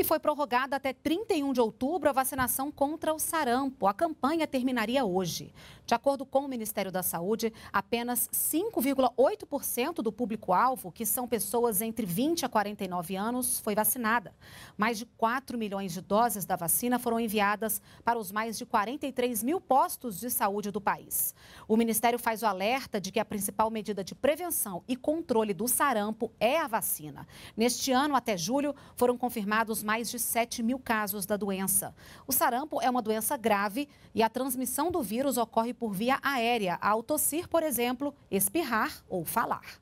E foi prorrogada até 31 de outubro a vacinação contra o sarampo. A campanha terminaria hoje. De acordo com o Ministério da Saúde, apenas 5,8% do público-alvo, que são pessoas entre 20 a 49 anos, foi vacinada. Mais de 4 milhões de doses da vacina foram enviadas para os mais de 43 mil postos de saúde do país. O Ministério faz o alerta de que a principal medida de prevenção e controle do sarampo é a vacina. Neste ano, até julho, foram confirmados mais de 7 mil casos da doença. O sarampo é uma doença grave e a transmissão do vírus ocorre por via aérea, ao tossir, por exemplo, espirrar ou falar.